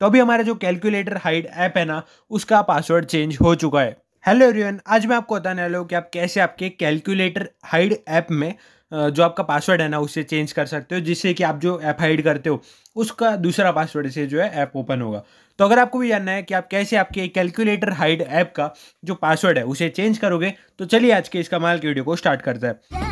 तो अभी हमारा जो कैलकुलेटर हाइड ऐप है ना, उसका पासवर्ड चेंज हो चुका है। हेलो एवरीवन आज मैं आपको बताने वाला हूँ कि आप कैसे आपके कैलकुलेटर हाइड ऐप में जो आपका पासवर्ड है ना, उसे चेंज कर सकते हो, जिससे कि आप जो ऐप हाइड करते हो, उसका दूसरा पासवर्ड से जो है ऐप ओपन होगा। तो अगर आपको भी जानना है कि आप कैसे आपके कैलकुलेटर हाइड ऐप का जो पासवर्ड है, उसे चेंज करोगे तो चलिए आज के इस कमाल की वीडियो को स्टार्ट करते हैं।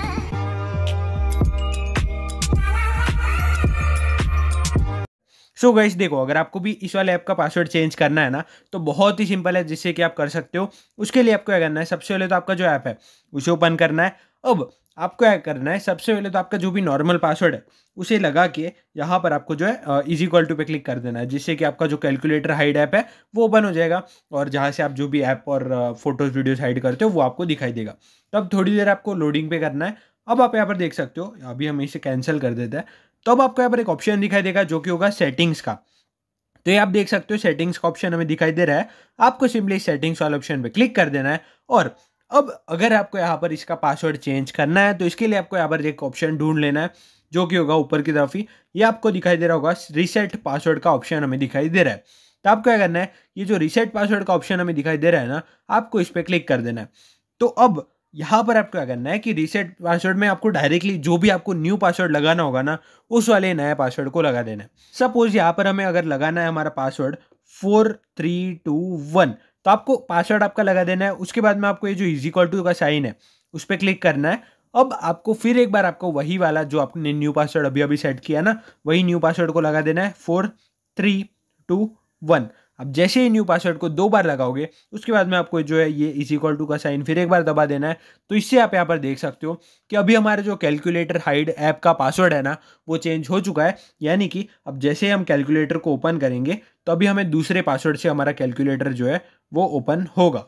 सो so गाइस देखो, अगर आपको भी इस वाले ऐप का पासवर्ड चेंज करना है ना तो बहुत ही सिंपल है जिससे कि आप कर सकते हो। उसके लिए आपको क्या करना है, सबसे पहले तो आपका जो ऐप है, उसे ओपन करना है। अब आपको क्या करना है, सबसे पहले तो आपका जो भी नॉर्मल पासवर्ड है, उसे लगा के यहाँ पर आपको जो है इजी कॉल टू पे क्लिक कर देना है, जिससे कि आपका जो कैलकुलेटर हाइड ऐप है, वो ओपन हो जाएगा और जहाँ से आप जो भी ऐप और फ़ोटोज़ वीडियोज़ हाइड करते हो, वो आपको दिखाई देगा। तो अब थोड़ी देर आपको लोडिंग पे करना है। अब आप यहाँ पर देख सकते हो अभी हम इसे कैंसिल कर देते हैं तो अब आपको यहाँ पर एक ऑप्शन दिखाई देगा जो कि होगा सेटिंग्स का। तो ये आप देख सकते हो सेटिंग्स का ऑप्शन हमें दिखाई दे रहा है। आपको सिंपली सेटिंग्स वाले ऑप्शन पे क्लिक कर देना है, और अब अगर आपको यहाँ पर इसका पासवर्ड चेंज करना है तो इसके लिए आपको यहाँ पर एक ऑप्शन ढूंढ लेना है, जो कि होगा ऊपर की तरफ़ ही। ये आपको दिखाई दे रहा होगा रिसेट पासवर्ड का ऑप्शन हमें दिखाई दे रहा है। तो आपको क्या करना है, ये जो रिसेट पासवर्ड का ऑप्शन हमें दिखाई दे रहा है ना, आपको इस पर क्लिक कर देना है। तो अब यहाँ पर आपको क्या करना है कि रीसेट पासवर्ड में आपको डायरेक्टली जो भी आपको न्यू पासवर्ड लगाना होगा ना, उस वाले नए पासवर्ड को लगा देना है। सपोज़ यहाँ पर हमें अगर लगाना है हमारा password four three two one तो आपको पासवर्ड आपका लगा देना है, उसके बाद में आपको ये जो इजी कॉल टू का साइन है, उस पर क्लिक करना है। अब आपको फिर एक बार आपको वही वाला जो आपने न्यू पासवर्ड अभी अभी सेट किया ना, वही न्यू पासवर्ड को लगा देना है फोर थ्री टू वन अब जैसे ही न्यू पासवर्ड को दो बार लगाओगे, उसके बाद में आपको जो है ये इज़ इक्वल टू का साइन फिर एक बार दबा देना है। तो इससे आप यहाँ पर देख सकते हो कि अभी हमारा जो कैलकुलेटर हाइड ऐप का पासवर्ड है ना, वो चेंज हो चुका है। यानी कि अब जैसे ही हम कैलकुलेटर को ओपन करेंगे तो अभी हमें दूसरे पासवर्ड से हमारा कैलकुलेटर जो है, वो ओपन होगा।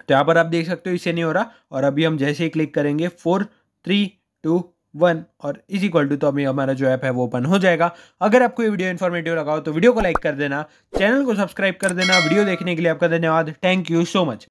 तो यहाँ पर आप देख सकते हो, इससे नहीं हो रहा। और अभी हम जैसे ही क्लिक करेंगे फोर थ्री टू वन और इज़ इक्वल टू तो अभी हमारा जो ऐप है वो ओपन हो जाएगा। अगर आपको ये वीडियो इन्फॉर्मेटिव लगा हो तो वीडियो को लाइक कर देना, चैनल को सब्सक्राइब कर देना, वीडियो देखने के लिए आपका धन्यवाद। Thank you so much